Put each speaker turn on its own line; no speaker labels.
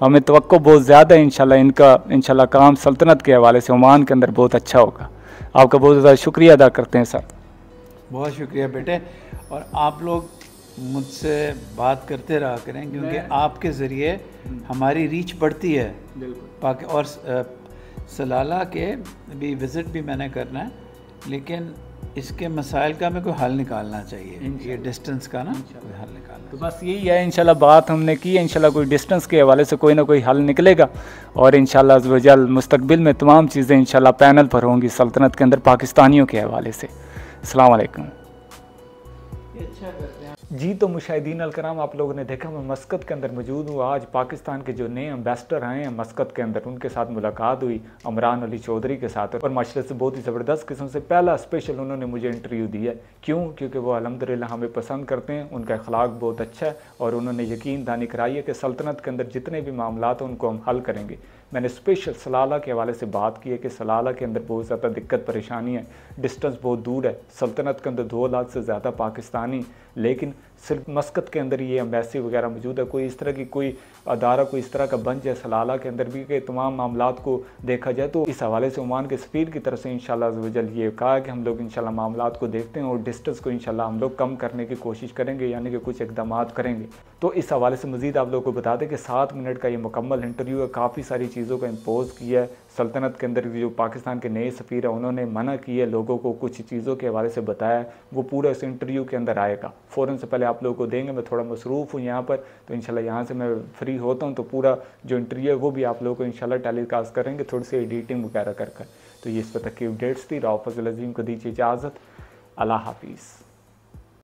हमें तो बहुत ज़्यादा है इंशाल्लाह इनका इंशाल्लाह काम सल्तनत के हवाले से ओमान के अंदर बहुत अच्छा होगा। आपका बहुत ज़्यादा शुक्रिया अदा करते हैं सर।
बहुत शुक्रिया बेटे। और आप लोग मुझसे बात करते रहा करें क्योंकि आपके ज़रिए हमारी रीच बढ़ती है। बाकी और सलाला के भी विज़िट भी मैंने करना है लेकिन इसके मसाइल का हमें कोई हल निकालना चाहिए। ये डिस्टेंस का ना कोई हल निकालना
तो बस यही है इंशाल्लाह बात हमने की है इंशाल्लाह कोई डिस्टेंस के हवाले से कोई ना कोई हल निकलेगा। और इंशाल्लाह जल मुस्तकबिल में तमाम चीज़ें इंशाल्लाह पैनल पर होंगी सल्तनत के अंदर पाकिस्तानियों के हवाले से। अस्सलाम वालेकुम।
अच्छा करते हैं
जी तो मुशाहिदीन अलकराम, आप लोगों ने देखा, मैं मस्कत के अंदर मौजूद हूँ। आज पाकिस्तान के जो नए एम्बेसडर आए हैं, मस्कत के अंदर उनके साथ मुलाकात हुई, अमरान अली चौधरी के साथ। और माशरे से बहुत ही ज़बरदस्त किस्म से पहला स्पेशल उन्होंने मुझे इंटरव्यू दिया है। क्यों? क्योंकि वो अलहमदिल्ला हमें पसंद करते हैं, उनका अखलाक बहुत अच्छा है और उन्होंने यकीन दानी कराई है कि सल्तनत के अंदर जितने भी मामला हैं, उनको हम हल करेंगे। मैंने स्पेशल सलाला के हवाले से बात की है कि सलाला के अंदर बहुत ज़्यादा दिक्कत परेशानी है। डिस्टेंस बहुत दूर है। सल्तनत के अंदर दो लाख से ज़्यादा पाकिस्तानी लेकिन सिर्फ़ मस्कत के अंदर ये एम्बेसी वगैरह मौजूद है। कोई इस तरह की कोई अदारा, कोई इस तरह का बन जाए, सलाला के अंदर भी के तमाम मामला को देखा जाए तो इस हवाले से ओमान के सफ़ीर की तरफ़ से इन शजल ये कहा कि हम लोग इन मामला को देखते हैं और डिस्टेंस को इन हम लोग कम करने की कोशिश करेंगे, यानी कि कुछ इकदाम करेंगे। तो इस हवाले से मज़ीद आप लोग को बता दें कि सात मिनट का ये मुकम्मल इंटरव्यू है। काफ़ी सारी चीज़ों का इम्पोज किया है। सल्तनत के अंदर जो पाकिस्तान के नए सफ़ीर हैं, उन्होंने मना किया लोगों को कुछ चीज़ों के हवाले से बताया, वो पूरा इस इंटरव्यू के अंदर आएगा। फ़ौरन से पहले आप लोगों को देंगे, मैं थोड़ा मसरूफ़ हूँ यहाँ पर तो इंशाल्लाह यहाँ से मैं फ्री होता हूँ तो पूरा जो इंटरव्यू है वो भी आप लोगों को इंशाल्लाह टेलीकास्ट करेंगे, थोड़ी सी एडिटिंग वगैरह कर कर। तो ये इस पर तक की अपडेट्स थी। राव फजल अजीम को दीजिए इजाज़त। अल्लाह हाफिज़।